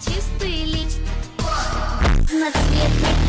чистый лист. на Разноцветный